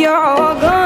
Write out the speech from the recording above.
You're all gone.